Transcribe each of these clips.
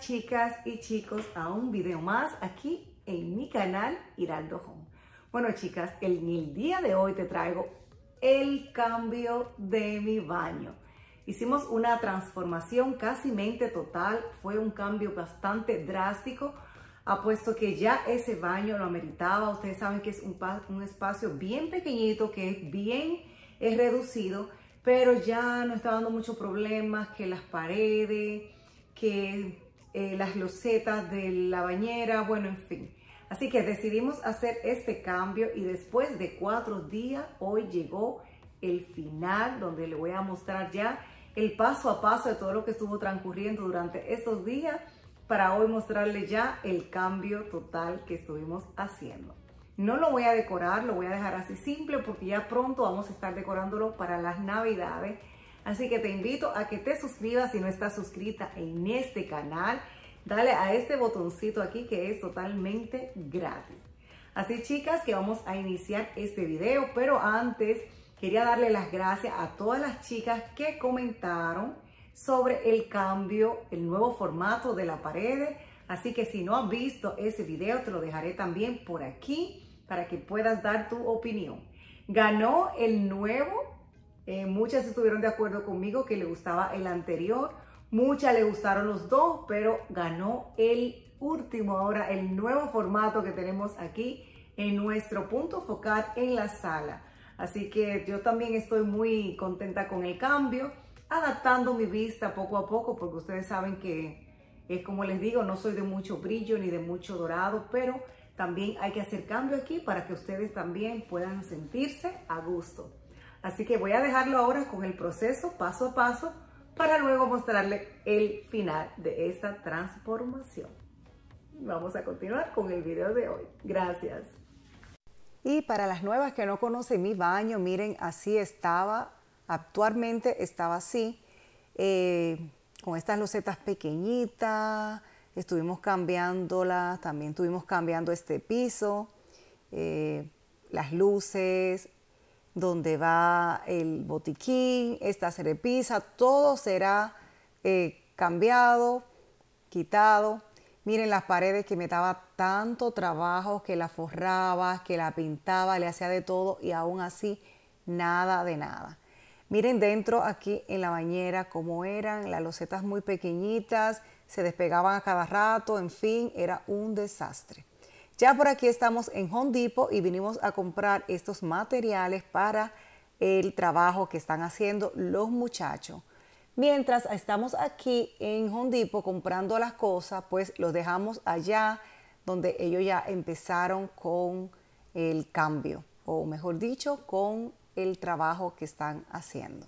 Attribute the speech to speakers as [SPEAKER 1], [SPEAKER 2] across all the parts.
[SPEAKER 1] Chicas y chicos a un video más aquí en mi canal Hiraldo Home. Bueno chicas, el día de hoy te traigo el cambio de mi baño. Hicimos una transformación casi mente total, fue un cambio bastante drástico, apuesto que ya ese baño lo ameritaba. Ustedes saben que es un, un espacio bien pequeñito, que es bien es reducido, pero ya no está dando muchos problemas, que las paredes, que eh, las losetas de la bañera, bueno, en fin. Así que decidimos hacer este cambio y después de cuatro días, hoy llegó el final donde le voy a mostrar ya el paso a paso de todo lo que estuvo transcurriendo durante estos días para hoy mostrarle ya el cambio total que estuvimos haciendo. No lo voy a decorar, lo voy a dejar así simple porque ya pronto vamos a estar decorándolo para las navidades Así que te invito a que te suscribas si no estás suscrita en este canal. Dale a este botoncito aquí que es totalmente gratis. Así chicas que vamos a iniciar este video, pero antes quería darle las gracias a todas las chicas que comentaron sobre el cambio, el nuevo formato de la pared. Así que si no has visto ese video, te lo dejaré también por aquí para que puedas dar tu opinión. Ganó el nuevo eh, muchas estuvieron de acuerdo conmigo que le gustaba el anterior. Muchas le gustaron los dos, pero ganó el último ahora, el nuevo formato que tenemos aquí en nuestro punto focal en la sala. Así que yo también estoy muy contenta con el cambio, adaptando mi vista poco a poco, porque ustedes saben que es como les digo, no soy de mucho brillo ni de mucho dorado, pero también hay que hacer cambio aquí para que ustedes también puedan sentirse a gusto. Así que voy a dejarlo ahora con el proceso paso a paso para luego mostrarle el final de esta transformación. Vamos a continuar con el video de hoy. Gracias. Y para las nuevas que no conocen mi baño, miren, así estaba. Actualmente estaba así, eh, con estas losetas pequeñitas. Estuvimos cambiándolas, también estuvimos cambiando este piso, eh, las luces, donde va el botiquín, esta cerepisa, todo será eh, cambiado, quitado. Miren las paredes que me daba tanto trabajo, que la forraba, que la pintaba, le hacía de todo y aún así nada de nada. Miren dentro aquí en la bañera cómo eran, las losetas muy pequeñitas, se despegaban a cada rato, en fin, era un desastre. Ya por aquí estamos en Home Depot y vinimos a comprar estos materiales para el trabajo que están haciendo los muchachos. Mientras estamos aquí en Home comprando las cosas, pues los dejamos allá donde ellos ya empezaron con el cambio, o mejor dicho, con el trabajo que están haciendo.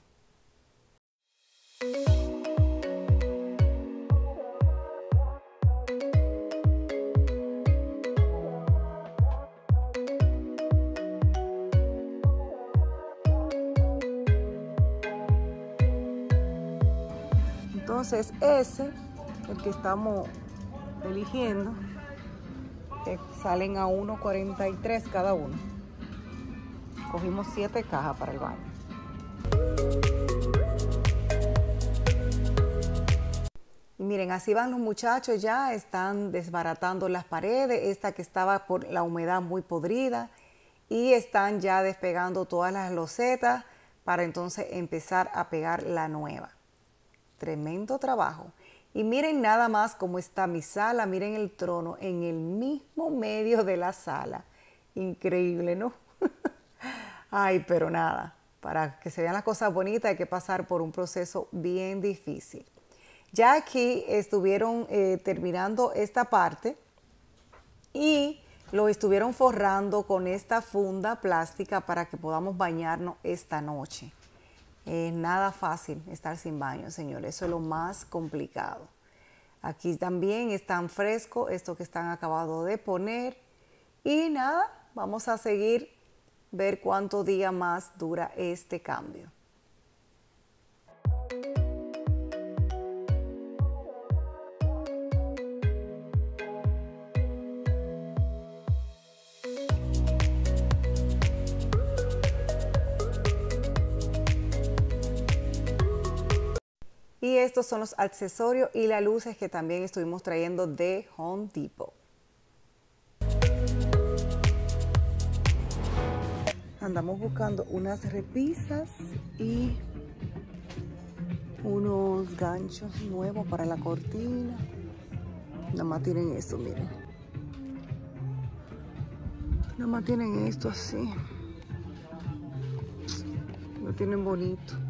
[SPEAKER 1] Entonces ese, el que estamos eligiendo, salen a 1.43 cada uno. Cogimos 7 cajas para el baño. Miren, así van los muchachos ya, están desbaratando las paredes, esta que estaba por la humedad muy podrida, y están ya despegando todas las losetas para entonces empezar a pegar la nueva. Tremendo trabajo. Y miren nada más cómo está mi sala, miren el trono en el mismo medio de la sala. Increíble, ¿no? Ay, pero nada, para que se vean las cosas bonitas hay que pasar por un proceso bien difícil. Ya aquí estuvieron eh, terminando esta parte y lo estuvieron forrando con esta funda plástica para que podamos bañarnos esta noche. Es nada fácil estar sin baño, señores. Eso es lo más complicado. Aquí también están frescos, esto que están acabados de poner. Y nada, vamos a seguir ver cuánto día más dura este cambio. Estos son los accesorios y las luces que también estuvimos trayendo de Home Depot. Andamos buscando unas repisas y unos ganchos nuevos para la cortina. Nada más tienen esto, miren. Nada más tienen esto así. Lo tienen bonito.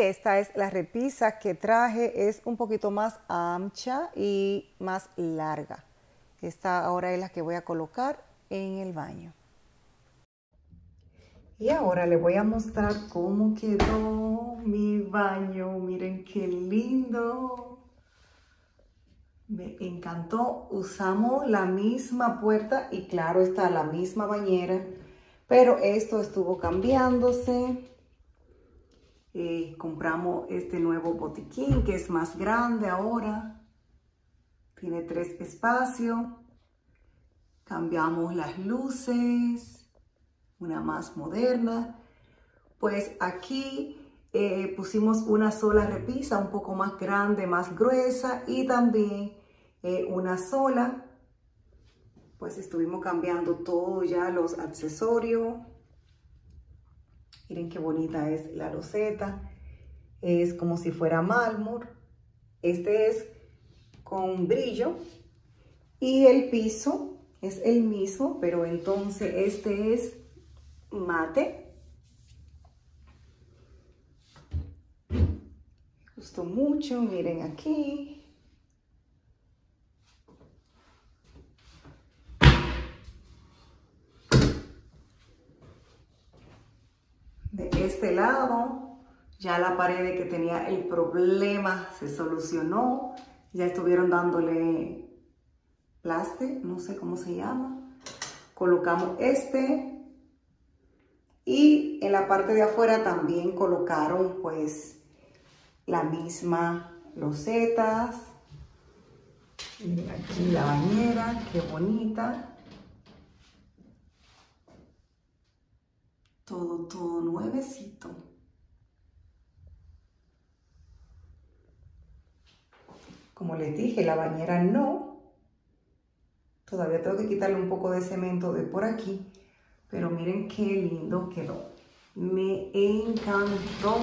[SPEAKER 1] Esta es la repisa que traje, es un poquito más ancha y más larga. Esta ahora es la que voy a colocar en el baño. Y ahora le voy a mostrar cómo quedó mi baño. Miren qué lindo. Me encantó. Usamos la misma puerta y claro está la misma bañera. Pero esto estuvo cambiándose eh, compramos este nuevo botiquín que es más grande ahora. Tiene tres espacios. Cambiamos las luces, una más moderna. Pues aquí eh, pusimos una sola repisa, un poco más grande, más gruesa y también eh, una sola. Pues estuvimos cambiando todo ya los accesorios. Miren qué bonita es la roseta. Es como si fuera mármol. Este es con brillo. Y el piso es el mismo, pero entonces este es mate. Me gustó mucho, miren aquí. este lado, ya la pared que tenía el problema se solucionó. Ya estuvieron dándole plaste, no sé cómo se llama. Colocamos este. Y en la parte de afuera también colocaron pues la misma losetas. Miren aquí la bañera, qué bonita. todo, todo nuevecito. Como les dije, la bañera no. Todavía tengo que quitarle un poco de cemento de por aquí. Pero miren qué lindo quedó. Me encantó.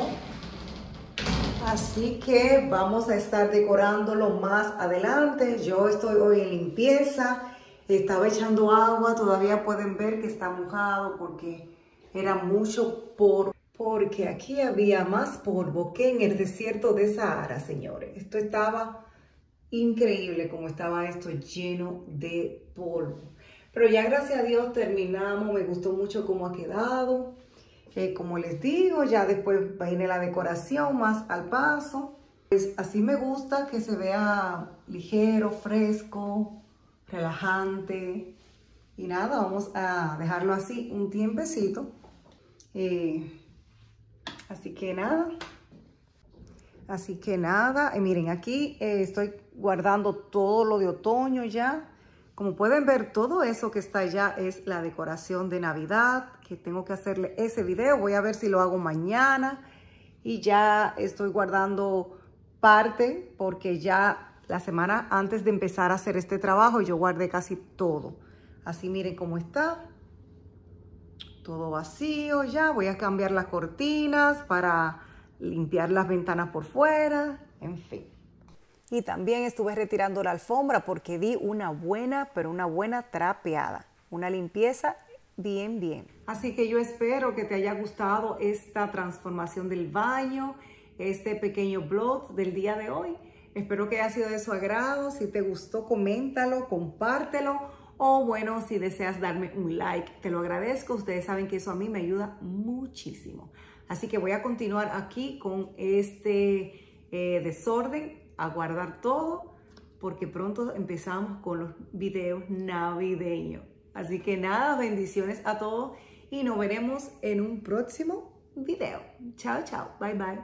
[SPEAKER 1] Así que vamos a estar decorándolo más adelante. Yo estoy hoy en limpieza. Estaba echando agua. Todavía pueden ver que está mojado porque era mucho polvo, porque aquí había más polvo que en el desierto de Sahara, señores. Esto estaba increíble como estaba esto lleno de polvo. Pero ya gracias a Dios terminamos, me gustó mucho cómo ha quedado. Eh, como les digo, ya después viene la decoración más al paso. Pues así me gusta que se vea ligero, fresco, relajante. Y nada, vamos a dejarlo así un tiempecito eh, así que nada. Así que nada, miren aquí eh, estoy guardando todo lo de otoño ya. Como pueden ver, todo eso que está allá es la decoración de Navidad, que tengo que hacerle ese video. Voy a ver si lo hago mañana. y ya estoy guardando parte porque ya la semana antes de empezar a hacer este trabajo yo guardé casi todo. Así miren cómo está. Todo vacío ya. Voy a cambiar las cortinas para limpiar las ventanas por fuera. En fin. Y también estuve retirando la alfombra porque di una buena, pero una buena trapeada. Una limpieza bien, bien. Así que yo espero que te haya gustado esta transformación del baño, este pequeño blog del día de hoy. Espero que haya sido de su agrado. Si te gustó, coméntalo, compártelo. O bueno, si deseas darme un like, te lo agradezco. Ustedes saben que eso a mí me ayuda muchísimo. Así que voy a continuar aquí con este eh, desorden a guardar todo porque pronto empezamos con los videos navideños. Así que nada, bendiciones a todos y nos veremos en un próximo video. Chao, chao. Bye, bye.